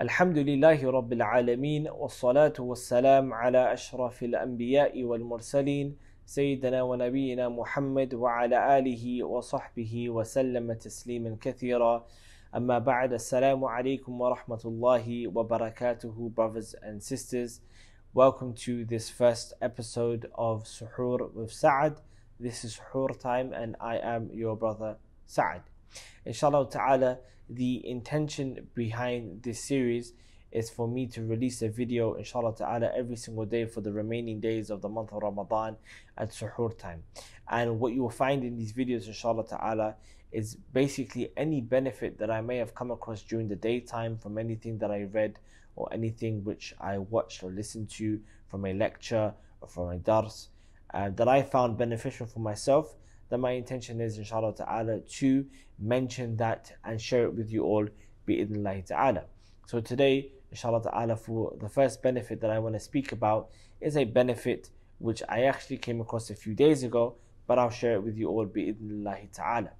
الحمد لله رب العالمين والصلاة والسلام على أشرف الأنبياء والمرسلين سيدنا ونبينا محمد وعلى آله وصحبه وسلم تسليما كثيرا أما بعد السلام عليكم ورحمة الله وبركاته brothers and sisters Welcome to this first episode of Suhoor with Sa'ad. This is Suhoor time and I am your brother Sa'ad. Inshallah ta'ala, the intention behind this series is for me to release a video, inshallah ta'ala, every single day for the remaining days of the month of Ramadan at suhoor time. And what you will find in these videos, inshallah ta'ala, is basically any benefit that I may have come across during the daytime from anything that I read or anything which I watched or listened to from a lecture or from a dars uh, that I found beneficial for myself then my intention is inshallah ta'ala to mention that and share it with you all bi'idhnillahi ta'ala. So today, inshallah ta'ala, for the first benefit that I want to speak about is a benefit which I actually came across a few days ago, but I'll share it with you all bi'idhnillahi ta'ala.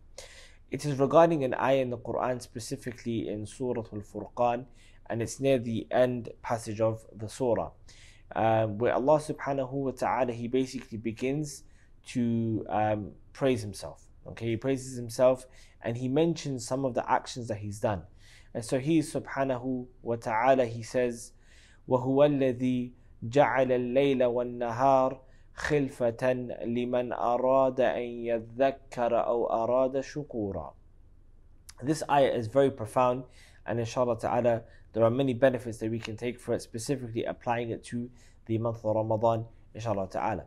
It is regarding an ayah in the Quran, specifically in Surah Al-Furqan, and it's near the end passage of the surah, uh, where Allah subhanahu wa ta'ala, He basically begins to um, praise himself. Okay, he praises himself and he mentions some of the actions that he's done. And so he subhanahu wa ta'ala he says, وهو الذي جعل الليل والنهار خلفة لمن أراد أن يذكر أو أراد شكورا. This ayah is very profound and inshallah ta'ala there are many benefits that we can take for it, specifically applying it to the month of Ramadan, inshallah ta'ala.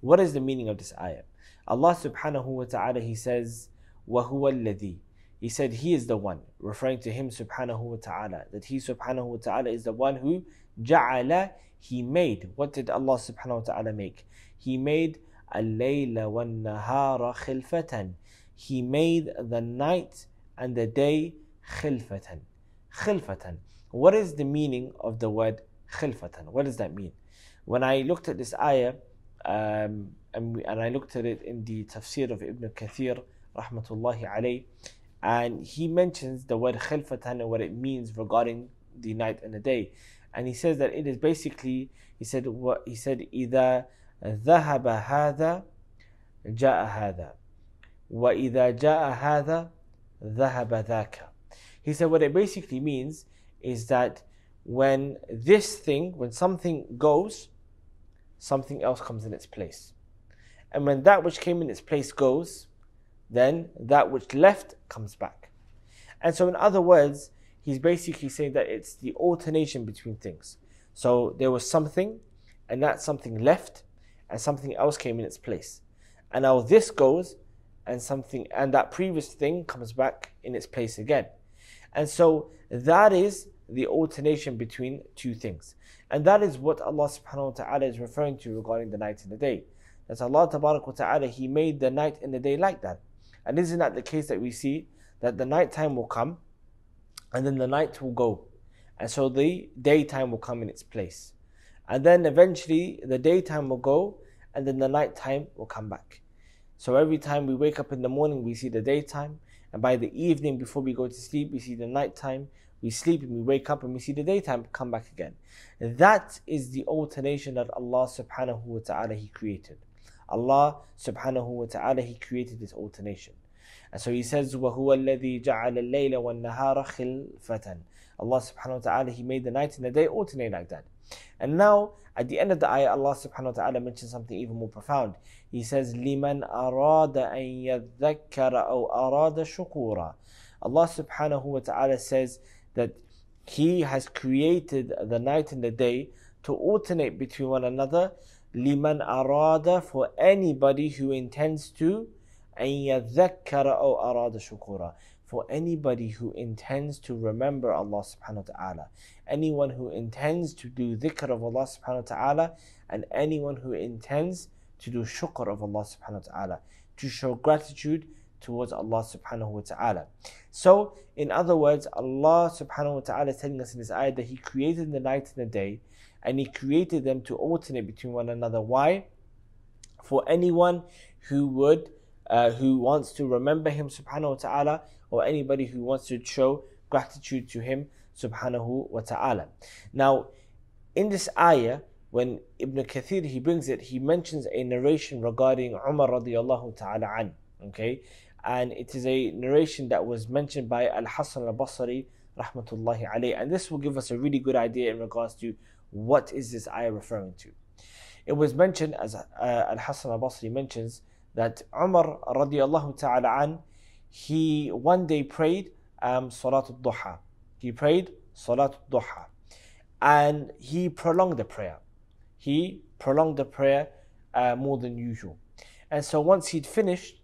What is the meaning of this ayah? Allah subhanahu wa ta'ala, He says, وَهُوَ الَّذِي He said He is the one, referring to Him subhanahu wa ta'ala, that He subhanahu wa ta'ala is the one who جَعَلَ He made. What did Allah subhanahu wa ta'ala make? He made اللَّيْلَ وَالنَّهَارَ خِلْفَةً He made the night and the day خِلْفَةً خِلْفَةً What is the meaning of the word خِلْفَةً? What does that mean? When I looked at this ayah, um, and, we, and I looked at it in the tafsir of Ibn Kathir, rahmatullahi alayh, and he mentions the word khilfatan and what it means regarding the night and the day. And he says that it is basically, he said, what he said, إذا ذهب هذا جاء هذا وإذا جاء هذا ذهب ذاك. He said what it basically means is that when this thing, when something goes, something else comes in its place. And when that which came in its place goes, then that which left comes back. And so, in other words, he's basically saying that it's the alternation between things. So there was something, and that something left, and something else came in its place. And now this goes, and something, and that previous thing comes back in its place again. And so that is the alternation between two things. And that is what Allah subhanahu wa ta'ala is referring to regarding the night and the day. That Allah wa ta'ala, He made the night and the day like that. And isn't that the case that we see? That the night time will come and then the night will go. And so the daytime will come in its place. And then eventually the daytime will go and then the night time will come back. So every time we wake up in the morning, we see the daytime. And by the evening, before we go to sleep, we see the nighttime. We sleep and we wake up and we see the daytime come back again. That is the alternation that Allah subhanahu wa ta'ala He created. Allah subhanahu wa ta'ala He created this alternation. And so He says, وَهُوَ الَّذِي جَعَلَ اللَّيْلَ وَالنَّهَارَ خِلْفَةً Allah subhanahu wa ta'ala He made the night and the day alternate like that. And now at the end of the ayah, Allah subhanahu wa ta'ala mentions something even more profound. He says, لِمَنْ أَرَادَ أَن يَذَّكَّرَ أَوْ أَرَادَ شُكُورًا Allah subhanahu wa ta'ala says that He has created the night and the day to alternate between one another. لِمَنْ أَرَادَ For anybody who intends to أَن يَذَّكَّرَ أَوْ أَرَادَ شُكُورًا For anybody who intends to remember Allah subhanahu wa ta'ala. Anyone who intends to do dhikr of Allah subhanahu wa ta'ala and anyone who intends to do shukr of Allah subhanahu wa ta'ala. To show gratitude towards Allah subhanahu wa ta'ala. So, in other words, Allah subhanahu wa ta'ala is telling us in this ayah that He created the night and the day and He created them to alternate between one another. Why? For anyone who would, uh, who wants to remember Him subhanahu wa ta'ala or anybody who wants to show gratitude to Him subhanahu wa ta'ala. Now, in this ayah, when Ibn Kathir he brings it, he mentions a narration regarding Umar radiallahu ta'ala an. Okay, and it is a narration that was mentioned by Al Hasan al Basri rahmatullahi alayhi, and this will give us a really good idea in regards to what is this ayah referring to. It was mentioned as uh, Al Hasan al Basri mentions that Umar radiallahu ta'ala an, he one day prayed um, Salat al Duha. He prayed Salat al Duha, and he prolonged the prayer he prolonged the prayer uh, more than usual. And so once he'd finished,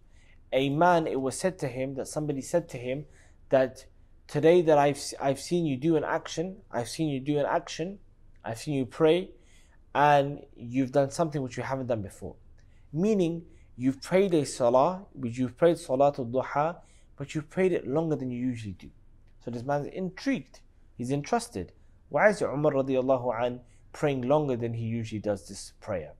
a man, it was said to him that somebody said to him that today that I've, I've seen you do an action, I've seen you do an action, I've seen you pray, and you've done something which you haven't done before. Meaning, you've prayed a salah, which you've prayed salatul duha, but you've prayed it longer than you usually do. So this man's intrigued, he's entrusted. Why is Umar radiallahu an praying longer than he usually does this prayer.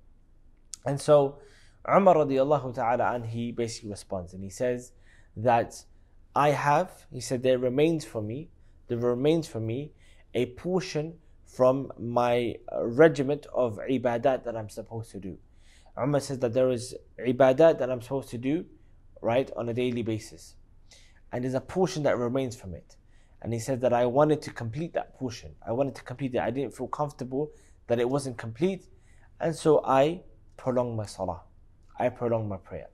And so Umar radiallahu ta'ala and he basically responds and he says that I have, he said, there remains for me, there remains for me a portion from my uh, regiment of ibadat that I'm supposed to do. Umar says that there is ibadat that I'm supposed to do, right, on a daily basis. And there's a portion that remains from it. And he said that I wanted to complete that portion. I wanted to complete it. I didn't feel comfortable that it wasn't complete. And so I prolonged my salah. I prolonged my prayer.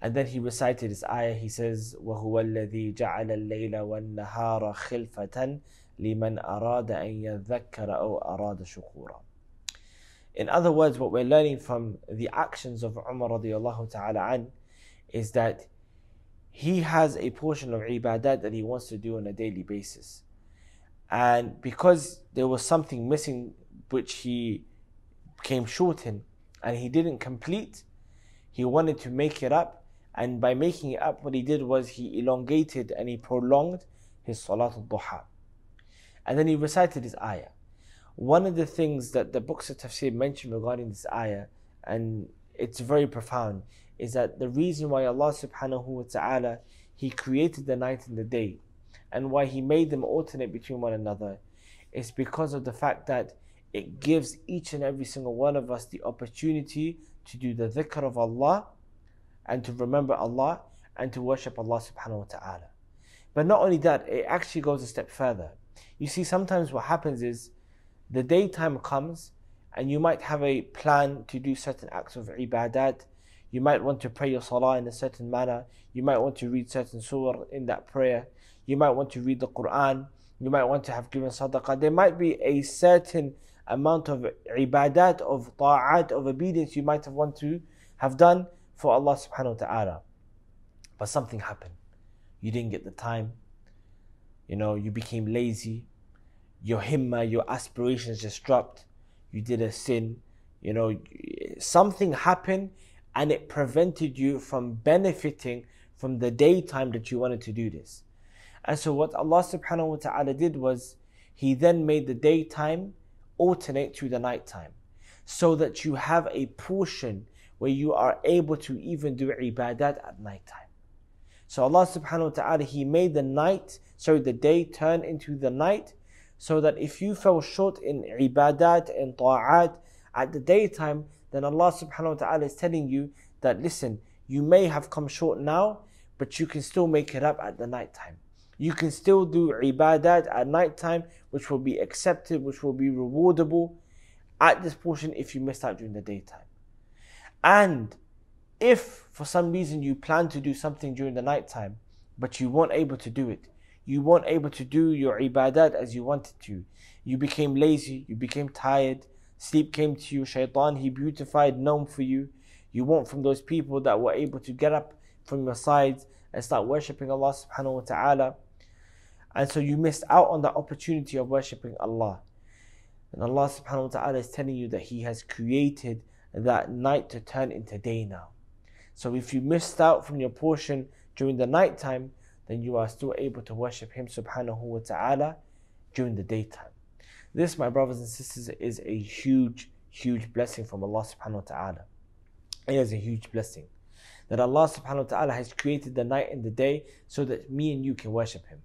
And then he recited this ayah. He says, وَهُوَ الَّذِي جَعَلَ اللَّيْلَ وَالنَّهَارَ خِلْفَةً لِمَنْ أَرَادَ أَن يَذَّكَّرَ أَوْ أَرَادَ شُكُورًا In other words, what we're learning from the actions of Umar radiallahu ta'ala an is that he has a portion of ibadat that he wants to do on a daily basis. And because there was something missing which he came short in and he didn't complete, he wanted to make it up. And by making it up, what he did was he elongated and he prolonged his Salat al Duha. And then he recited his ayah. One of the things that the books of tafsir mention regarding this ayah, and it's very profound, is that the reason why Allah subhanahu wa ta'ala He created the night and the day and why He made them alternate between one another is because of the fact that it gives each and every single one of us the opportunity to do the dhikr of Allah and to remember Allah and to worship Allah subhanahu wa ta'ala. But not only that, it actually goes a step further. You see, sometimes what happens is the daytime comes and you might have a plan to do certain acts of ibadat you might want to pray your salah in a certain manner. You might want to read certain surah in that prayer. You might want to read the Quran. You might want to have given sadaqah. There might be a certain amount of ibadat, of ta'at, of obedience you might have want to have done for Allah subhanahu wa ta'ala. But something happened. You didn't get the time. You know, you became lazy. Your himma, your aspirations just dropped. You did a sin. You know, something happened and it prevented you from benefiting from the daytime that you wanted to do this. And so what Allah subhanahu wa ta'ala did was He then made the daytime alternate to the nighttime. So that you have a portion where you are able to even do ibadat at nighttime. So Allah subhanahu wa ta'ala He made the night, sorry, the day turn into the night, so that if you fell short in ibadat and ta'at at the daytime, then Allah subhanahu wa ta'ala is telling you that listen, you may have come short now, but you can still make it up at the night time. You can still do ibadat at night time, which will be accepted, which will be rewardable at this portion if you missed out during the daytime. And if for some reason you plan to do something during the night time, but you weren't able to do it, you weren't able to do your ibadat as you wanted to, you became lazy, you became tired, Sleep came to you, shaitan, he beautified Nawm for you. You weren't from those people that were able to get up from your sides and start worshipping Allah subhanahu wa ta'ala. And so you missed out on the opportunity of worshipping Allah. And Allah subhanahu wa ta'ala is telling you that He has created that night to turn into day now. So if you missed out from your portion during the night time, then you are still able to worship Him subhanahu wa ta'ala during the daytime. This, my brothers and sisters, is a huge, huge blessing from Allah subhanahu wa ta'ala. It is a huge blessing. That Allah subhanahu wa ta'ala has created the night and the day so that me and you can worship Him.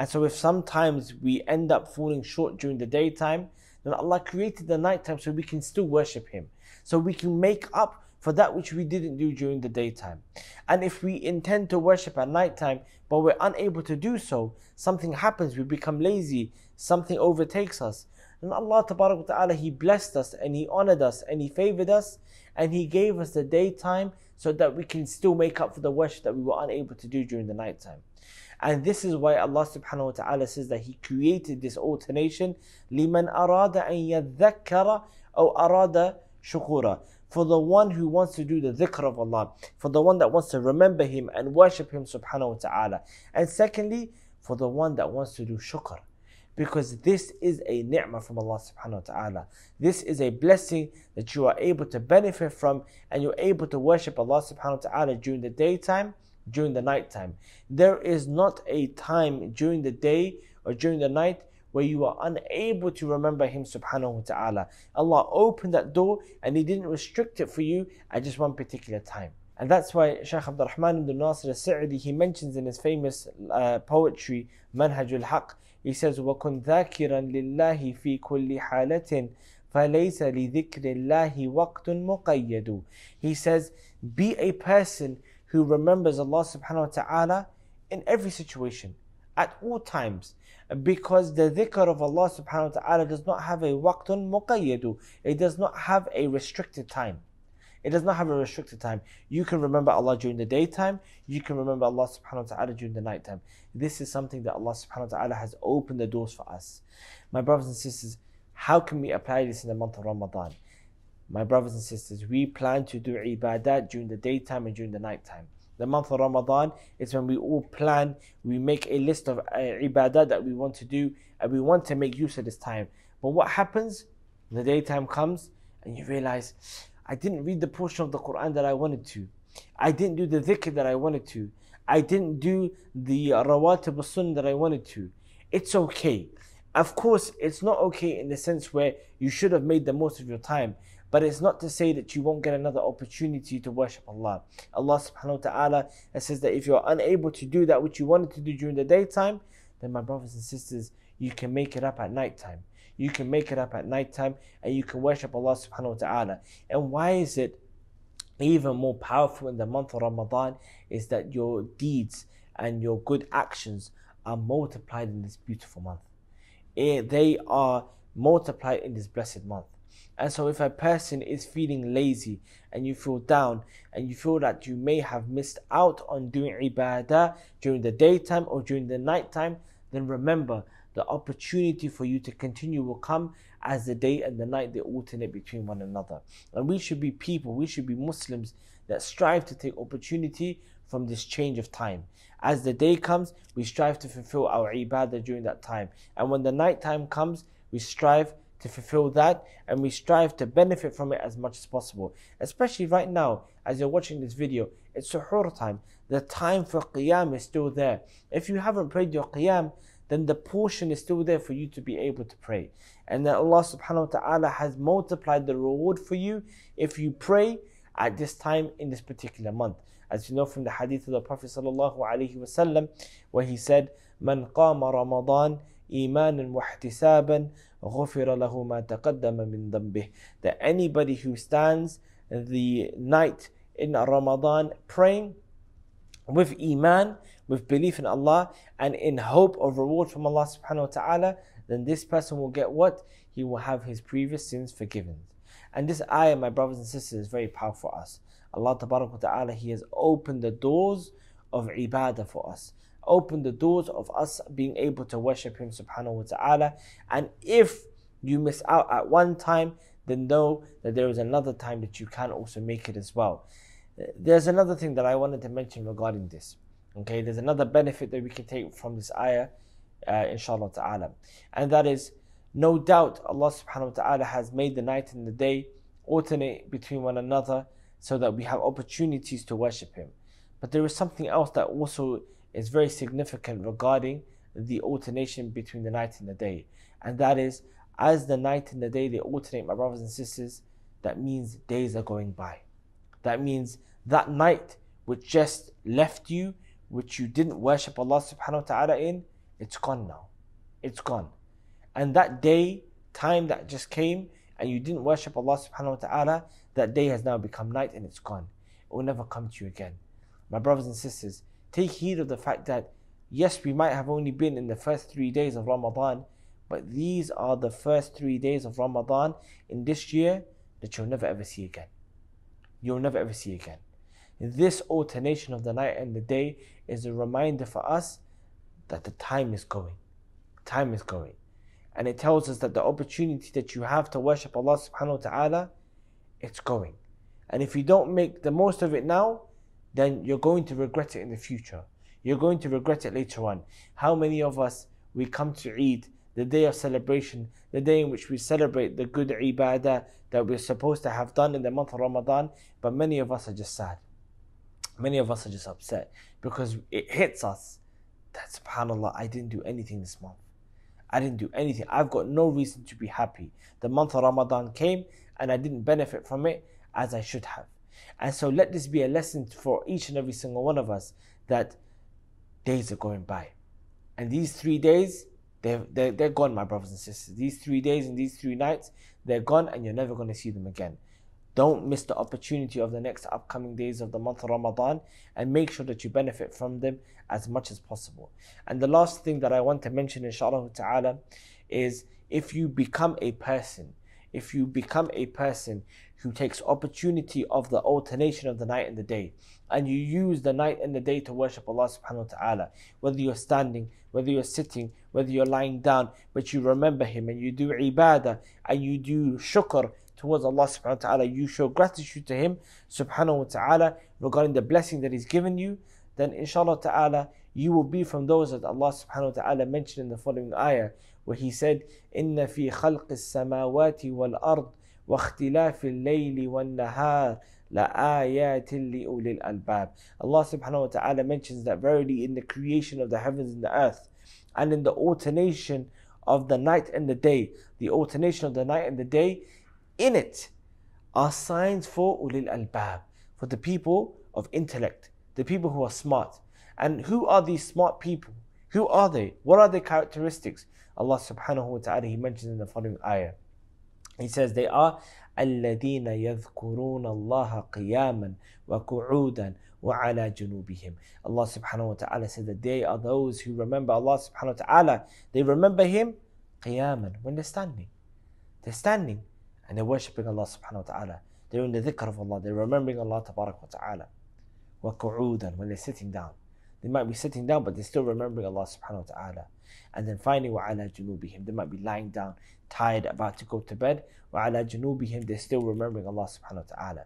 And so if sometimes we end up falling short during the daytime, then Allah created the nighttime so we can still worship Him. So we can make up for that which we didn't do during the daytime. And if we intend to worship at nighttime, but we're unable to do so, something happens, we become lazy, something overtakes us. And Allah Ta'ala, He blessed us and He honored us and He favored us and He gave us the daytime so that we can still make up for the worship that we were unable to do during the nighttime. And this is why Allah subhanahu wa ta'ala says that He created this alternation لِمَنْ أَرَادَ أَن يَذَّكَّرَ أو أَرَادَ شُكُورًا for the one who wants to do the dhikr of Allah, for the one that wants to remember Him and worship Him subhanahu wa ta'ala. And secondly, for the one that wants to do shukr. Because this is a ni'mah from Allah subhanahu wa ta'ala. This is a blessing that you are able to benefit from and you're able to worship Allah subhanahu wa ta'ala during the daytime, during the nighttime. There is not a time during the day or during the night where you are unable to remember Him subhanahu wa ta'ala. Allah opened that door and He didn't restrict it for you at just one particular time. And that's why Shaykh Abdul Rahman ibn Nasir al-Sa'di, he mentions in his famous uh, poetry, Manhaj al-Haq, he says, وَكُنْ ذَاكِرًا لِلَّهِ فِي كُلِّ حَالَةٍ فَلَيْسَ لِذِكْرِ اللَّهِ وَقْتٌ مُقَيَّدُ He says, be a person who remembers Allah subhanahu wa ta'ala in every situation, at all times because the dhikr of Allah subhanahu wa ta'ala does not have a waqtun muqayyadu. It does not have a restricted time. It does not have a restricted time. You can remember Allah during the daytime, you can remember Allah subhanahu wa ta'ala during the nighttime. This is something that Allah subhanahu wa ta'ala has opened the doors for us. My brothers and sisters, how can we apply this in the month of Ramadan? My brothers and sisters, we plan to do ibadat during the daytime and during the nighttime the month of Ramadan is when we all plan, we make a list of uh, ibadah that we want to do, and we want to make use of this time. But what happens? The daytime comes, and you realize, I didn't read the portion of the Quran that I wanted to. I didn't do the dhikr that I wanted to. I didn't do the rawatib al that I wanted to. It's okay. Of course, it's not okay in the sense where you should have made the most of your time. But it's not to say that you won't get another opportunity to worship Allah. Allah subhanahu wa ta'ala says that if you're unable to do that which you wanted to do during the daytime, then my brothers and sisters, you can make it up at night time. You can make it up at night time and you can worship Allah subhanahu wa ta'ala. And why is it even more powerful in the month of Ramadan is that your deeds and your good actions are multiplied in this beautiful month. Eh, they are multiplied in this blessed month. And so, if a person is feeling lazy and you feel down and you feel that you may have missed out on doing ibadah during the daytime or during the nighttime, then remember the opportunity for you to continue will come as the day and the night they alternate between one another. And we should be people, we should be Muslims that strive to take opportunity from this change of time. As the day comes, we strive to fulfill our ibadah during that time. And when the night time comes, we strive to fulfill that and we strive to benefit from it as much as possible. Especially right now, as you're watching this video, it's suhoor time. The time for qiyam is still there. If you haven't prayed your qiyam, then the portion is still there for you to be able to pray. And then Allah subhanahu wa ta'ala has multiplied the reward for you if you pray at this time in this particular month. As you know from the hadith of the Prophet sallallahu alaihi wasallam, where he said, "Man qama Ramadan Iman and ihtisaban ghufira ma taqaddama min. That anybody who stands the night in Ramadan praying with iman, with belief in Allah, and in hope of reward from Allah subhanahu wa ta'ala, then this person will get what? He will have his previous sins forgiven. And this ayah, my brothers and sisters, is very powerful for us. Allah Ta'ala, He has opened the doors of ibadah for us open the doors of us being able to worship Him subhanahu wa ta'ala. And if you miss out at one time, then know that there is another time that you can also make it as well. There's another thing that I wanted to mention regarding this. Okay, there's another benefit that we can take from this ayah, uh, inshallah ta'ala. And that is, no doubt Allah subhanahu wa ta'ala has made the night and the day alternate between one another so that we have opportunities to worship Him. But there is something else that also is very significant regarding the alternation between the night and the day. And that is, as the night and the day they alternate, my brothers and sisters, that means days are going by. That means that night which just left you, which you didn't worship Allah subhanahu wa ta'ala in, It's gone now. It's gone. And that day, time that just came, and you didn't worship Allah subhanahu wa ta'ala, that day has now become night and it's gone. It will never come to you again. My brothers and sisters, take heed of the fact that yes, we might have only been in the first three days of Ramadan, but these are the first three days of Ramadan in this year that you'll never ever see again. You'll never ever see again. This alternation of the night and the day is a reminder for us that the time is going. Time is going. And it tells us that the opportunity that you have to worship Allah subhanahu wa ta'ala, it's going. And if you don't make the most of it now, then you're going to regret it in the future. You're going to regret it later on. How many of us we come to Eid, the day of celebration, the day in which we celebrate the good ibadah that we're supposed to have done in the month of Ramadan, but many of us are just sad. Many of us are just upset because it hits us that subhanAllah, I didn't do anything this month. I didn't do anything. I've got no reason to be happy. The month of Ramadan came and I didn't benefit from it as I should have. And so let this be a lesson for each and every single one of us that days are going by. And these three days, they're, they're, they're gone, my brothers and sisters. These three days and these three nights, they're gone and you're never going to see them again. Don't miss the opportunity of the next upcoming days of the month of Ramadan and make sure that you benefit from them as much as possible. And the last thing that I want to mention, inshallah ta'ala, is if you become a person, if you become a person who takes opportunity of the alternation of the night and the day, and you use the night and the day to worship Allah subhanahu wa ta'ala, whether you're standing, whether you're sitting, whether you're lying down, but you remember Him and you do ibadah and you do shukr towards Allah subhanahu wa ta'ala, you show gratitude to Him subhanahu wa ta'ala regarding the blessing that He's given you, then inshallah ta'ala you will be from those that Allah subhanahu wa ta'ala mentioned in the following ayah where He said, إِنَّ فِي خَلْقِ السَّمَاوَاتِ وَالْأَرْضِ وَاخْتِلَافِ اللَّيْلِ وَالنَّهَارِ لَآيَاتٍ لِأُولِي الْأَلْبَابِ Allah subhanahu wa ta'ala mentions that verily in the creation of the heavens and the earth and in the alternation of the night and the day, the alternation of the night and the day, in it are signs for ulil albab, for the people of intellect, the people who are smart. And who are these smart people? Who are they? What are their characteristics? Allah subhanahu wa ta'ala, He mentions in the following ayah. He says they are الذين يذكرون الله قياما وقعودا وعلى جنوبهم. Allah subhanahu wa ta'ala said that they are those who remember Allah subhanahu wa ta'ala. They remember Him قياما when they're standing. They're standing and they're worshipping Allah subhanahu wa ta'ala. They're in the dhikr of Allah, they're remembering Allah wa ta'ala. وَقُعُودًا when they're sitting down. They might be sitting down, but they're still remembering Allah subhanahu wa ta'ala. And then finally, وَعَلَى جُنُوبِهِمْ They might be lying down, tired, about to go to bed. وَعَلَى جُنُوبِهِمْ They're still remembering Allah subhanahu wa ta'ala.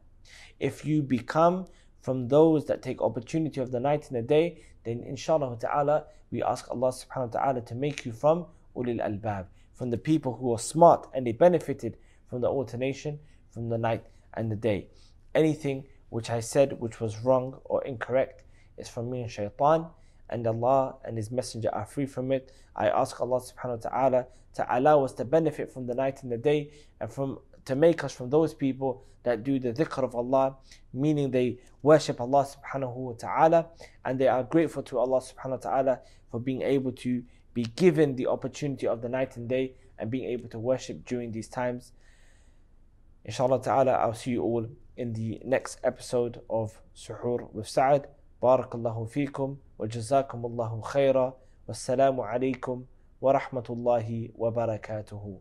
If you become from those that take opportunity of the night and the day, then inshallah ta'ala, we ask Allah subhanahu wa ta'ala to make you from ulil albab, from the people who are smart and they benefited from the alternation from the night and the day. Anything which I said which was wrong or incorrect is from me and shaitan, and Allah and His Messenger are free from it. I ask Allah subhanahu wa ta'ala to allow us to benefit from the night and the day and from to make us from those people that do the dhikr of Allah, meaning they worship Allah subhanahu wa ta'ala and they are grateful to Allah subhanahu wa ta'ala for being able to be given the opportunity of the night and day and being able to worship during these times. Inshallah ta'ala, I'll see you all in the next episode of Suhoor with Sa'ad. Barakallahu feekum wa jazakum Allahu khaira. Wassalamu alaikum wa rahmatullahi wa barakatuhu.